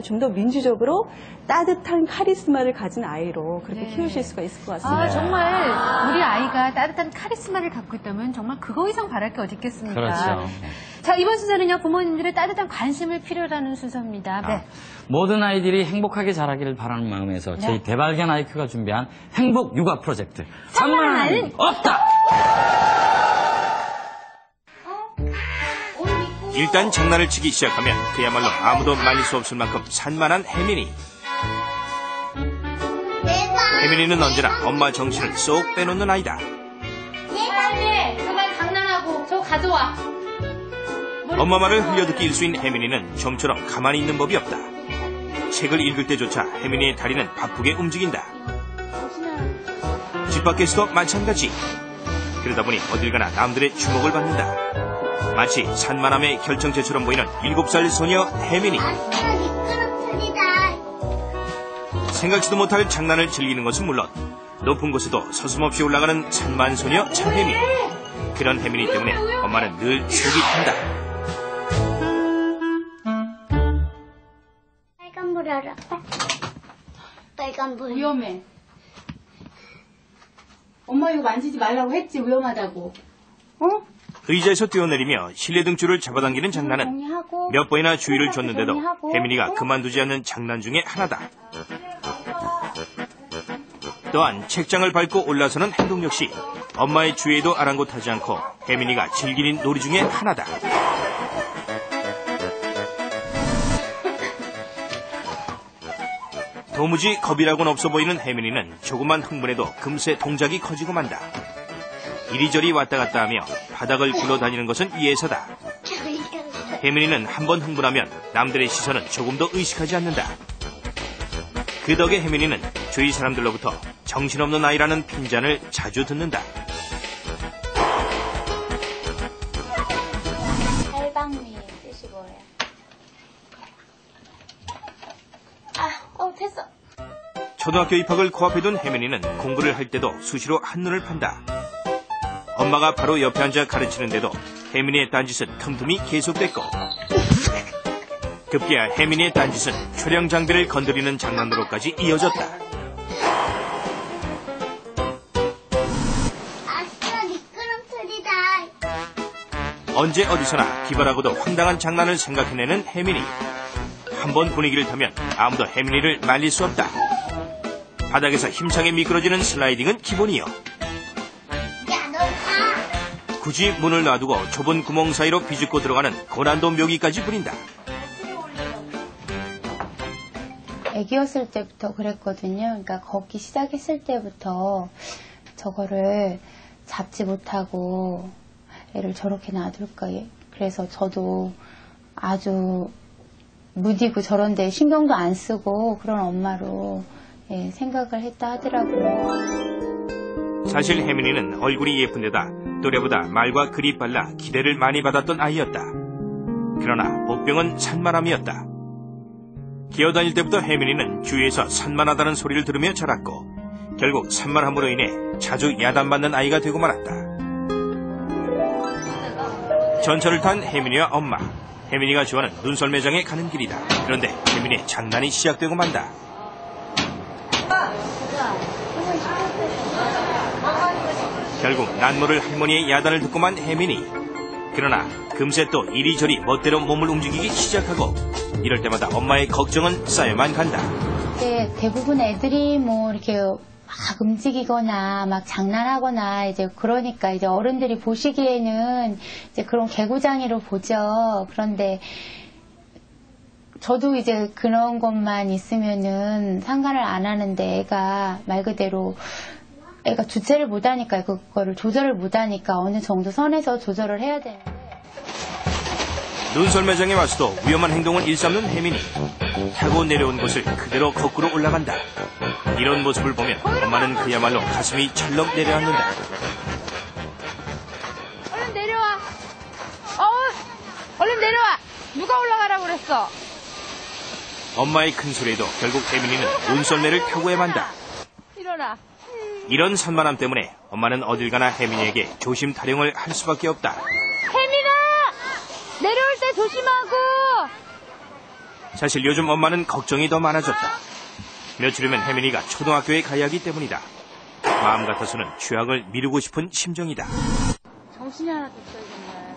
좀 더 민주적으로 따뜻한 카리스마를 가진 아이로 그렇게 네. 키우실 수가 있을 것 같습니다. 아, 정말 우리 아이가 따뜻한 카리스마를 갖고 있다면 정말 그거 이상 바랄 게 어디 있겠습니까? 그렇죠. 자, 이번 순서는요, 부모님들의 따뜻한 관심을 필요로 하는 순서입니다. 네. 아, 모든 아이들이 행복하게 자라기를 바라는 마음에서 저희 대발견 아이큐가 준비한 행복 육아 프로젝트. 아이는 없다! 일단 장난을 치기 시작하면 그야말로 아무도 말릴 수 없을 만큼 산만한 혜민이. 혜민이는 언제나 엄마 정신을 쏙 빼놓는 아이다. 빨리! 그만 장난하고 저 가져와. 엄마 말을 흘려듣기 일수인 혜민이는 좀처럼 가만히 있는 법이 없다. 책을 읽을 때조차 혜민이의 다리는 바쁘게 움직인다. 집 밖에서도 마찬가지. 그러다 보니 어딜 가나 남들의 주목을 받는다. 마치 산만함의 결정체처럼 보이는 7살 소녀 혜민이. 생각지도 못할 장난을 즐기는 것은 물론 높은 곳에도 서슴없이 올라가는 산만 소녀 차혜민. 그런 혜민이 때문에 엄마는 늘 속이 탄다. 빨간 불 알아? 빨간 불. 위험해. 엄마 이거 만지지 말라고 했지 위험하다고. 어? 의자에서 뛰어내리며 실내 등줄을 잡아당기는 장난은 정리하고 몇 번이나 주의를 줬는데도. 혜민이가 그만두지 않는 장난 중에 하나다. 또한 책장을 밟고 올라서는 행동 역시 엄마의 주의에도 아랑곳하지 않고 혜민이가 즐기는 놀이 중에 하나다. 도무지 겁이라고는 없어 보이는 혜민이는 조그만 흥분에도 금세 동작이 커지고 만다. 이리저리 왔다 갔다 하며 바닥을 굴러다니는 것은 이해서다. 혜민이는 한 번 흥분하면 남들의 시선은 조금도 의식하지 않는다. 그 덕에 혜민이는 주위 사람들로부터 정신없는 아이라는 핀잔을 자주 듣는다. 팔방미 뜻이 뭐예요? 아, 어, 됐어. 초등학교 입학을 코앞에 둔 혜민이는 공부를 할 때도 수시로 한눈을 판다. 엄마가 바로 옆에 앉아 가르치는데도 혜민이의 딴짓은 틈틈이 계속됐고 급기야 혜민이의 딴짓은 촬영 장비를 건드리는 장난으로까지 이어졌다. 아싸, 미끄럼틀이다. 언제 어디서나 기발하고도 황당한 장난을 생각해내는 혜민이. 한 번 분위기를 타면 아무도 혜민이를 말릴 수 없다. 바닥에서 힘차게 미끄러지는 슬라이딩은 기본이요. 굳이 문을 놔두고 좁은 구멍 사이로 비집고 들어가는 고난도 묘기까지 부린다. 애기였을 때부터 그랬거든요. 그러니까 걷기 시작했을 때부터 저거를 잡지 못하고 애를 저렇게 놔둘까. 예. 그래서 저도 아주 무디고 저런 데 신경도 안 쓰고 그런 엄마로 예, 생각을 했다 하더라고요. 사실 혜민이는 얼굴이 예쁜데다 또래보다 말과 글이 빨라 기대를 많이 받았던 아이였다. 그러나 복병은 산만함이었다. 기어다닐 때부터 혜민이는 주위에서 산만하다는 소리를 들으며 자랐고 결국 산만함으로 인해 자주 야단받는 아이가 되고 말았다. 전철을 탄 혜민이와 엄마. 혜민이가 좋아하는 눈썰 매장에 가는 길이다. 그런데 혜민이의 장난이 시작되고 만다. 결국 난모를 할머니의 야단을 듣고만 혜민이. 그러나 금세 또 이리저리 멋대로 몸을 움직이기 시작하고 이럴 때마다 엄마의 걱정은 쌓여만 간다. 근데 대부분 애들이 뭐 이렇게 막 움직이거나 막 장난하거나 이제 그러니까 이제 어른들이 보시기에는 이제 그런 개구장이로 보죠. 그런데 저도 이제 그런 것만 있으면은 상관을 안 하는데 애가 말 그대로 애가 주체를 못 하니까 그거를 조절을 못 하니까 어느 정도 선에서 조절을 해야 되는데 눈썰 매장에 와서도 위험한 행동을 일삼는 혜민이 타고 내려온 곳을 그대로 거꾸로 올라간다. 이런 모습을 보면 엄마는 그야말로 가슴이 철렁 내려앉는다. 얼른 내려와. 어, 얼른 내려와. 누가 올라가라고 그랬어? 엄마의 큰 소리에도 결국 혜민이는 눈썰매를 타고야 만다. 일어나. 이런 산만함 때문에 엄마는 어딜 가나 혜민이에게 조심 타령을 할 수밖에 없다. 혜민아! 내려올 때 조심하고! 사실 요즘 엄마는 걱정이 더 많아졌다. 며칠 후면 혜민이가 초등학교에 가야 하기 때문이다. 마음 같아서는 취학을 미루고 싶은 심정이다. 정신이 하나 없어요,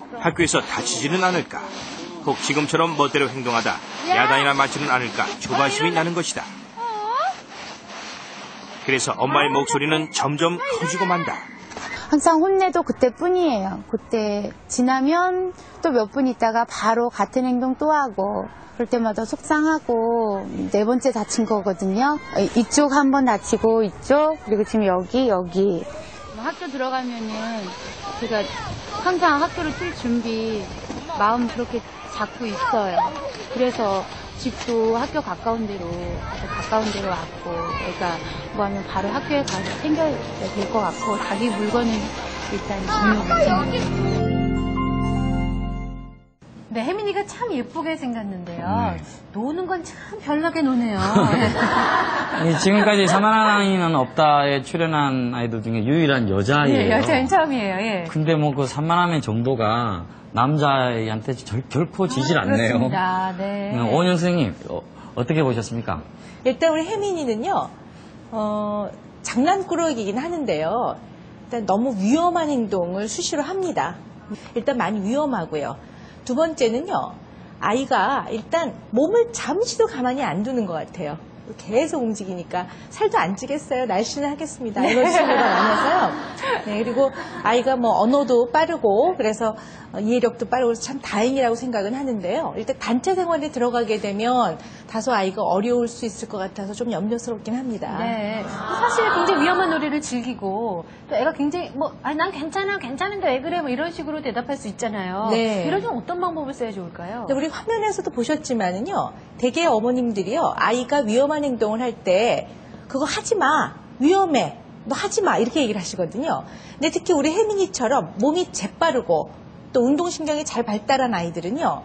정말. 학교에서 다치지는 않을까? 혹 지금처럼 멋대로 행동하다 야단이나 맞지는 않을까 조바심이 나는 것이다. 그래서 엄마의 목소리는 점점 커지고 만다. 항상 혼내도 그때뿐이에요. 그때 지나면 또 몇 분 있다가 바로 같은 행동 또 하고 그럴 때마다 속상하고 네 번째 다친 거거든요. 이쪽 한 번 다치고 이쪽 그리고 지금 여기 여기 학교 들어가면은 제가 항상 학교를 뛸 준비 마음 그렇게 잡고 있어요. 그래서 집도 학교 가까운 데로 가까운 데로 왔고 그러니까 뭐 하면 바로 학교에 가서 챙겨야 될 것 같고 자기 물건은 일단 중요하지. 네, 혜민이가 참 예쁘게 생겼는데요. 네. 노는 건 참 별나게 노네요. 지금까지 산만한 없다에 출연한 아이들 중에 유일한 여자아이예요. 예, 여자는 처음이에요. 예. 근데 뭐 그 산만함의 정도가 남자아이한테 절, 결코 지질 않네요. 그렇습니다. 네. 음, 오은영 선생님 어, 어떻게 보셨습니까? 일단 우리 혜민이는요, 어, 장난꾸러기긴 하는데요. 일단 너무 위험한 행동을 수시로 합니다. 일단 많이 위험하고요. 두 번째는요, 아이가 일단 몸을 잠시도 가만히 안 두는 것 같아요. 계속 움직이니까 살도 안 찌겠어요. 날씬을 하겠습니다. 이런 친구가 많아서요. 네, 그리고 아이가 뭐 언어도 빠르고 그래서 어, 이해력도 빠르고 참 다행이라고 생각은 하는데요. 일단 단체 생활에 들어가게 되면 다소 아이가 어려울 수 있을 것 같아서 좀 염려스럽긴 합니다. 네. 사실 굉장히 위험한 놀이를 즐기고 또 애가 굉장히 뭐, 아, 난 괜찮아, 괜찮은데 왜 그래? 뭐 이런 식으로 대답할 수 있잖아요. 네. 이럴 좀 어떤 방법을 써야 좋을까요? 우리 화면에서도 보셨지만은요, 대개 어머님들이요, 아이가 위험한 행동을 할 때, 그거 하지 마, 위험해, 너 하지 마, 이렇게 얘기를 하시거든요. 근데 특히 우리 혜민이처럼 몸이 재빠르고, 또 운동신경이 잘 발달한 아이들은요,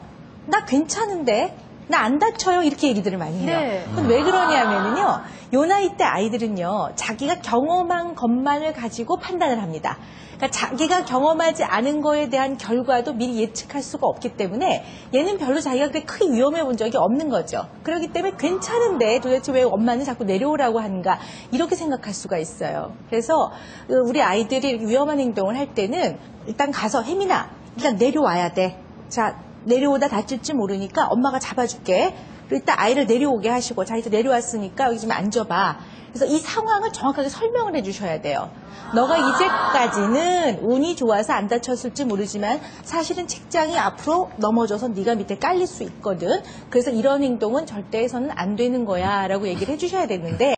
나 괜찮은데, 나 안 다쳐요, 이렇게 얘기들을 많이 해요. 네. 그건 왜 그러냐면은요, 요 나이 때 아이들은요, 자기가 경험한 것만을 가지고 판단을 합니다. 그러니까 자기가 경험하지 않은 거에 대한 결과도 미리 예측할 수가 없기 때문에 얘는 별로 자기가 그렇게 크게 위험해 본 적이 없는 거죠. 그렇기 때문에 괜찮은데 도대체 왜 엄마는 자꾸 내려오라고 하는가 이렇게 생각할 수가 있어요. 그래서 우리 아이들이 위험한 행동을 할 때는 일단 가서 혜민아 일단 내려와야 돼. 자 내려오다 다칠지 모르니까 엄마가 잡아줄게. 일단 아이를 내려오게 하시고 자 이제 내려왔으니까 여기 좀 앉아봐. 그래서 이 상황을 정확하게 설명을 해주셔야 돼요. 너가 이제까지는 운이 좋아서 안 다쳤을지 모르지만 사실은 책장이 앞으로 넘어져서 네가 밑에 깔릴 수 있거든. 그래서 이런 행동은 절대 해서는 안 되는 거야 라고 얘기를 해주셔야 되는데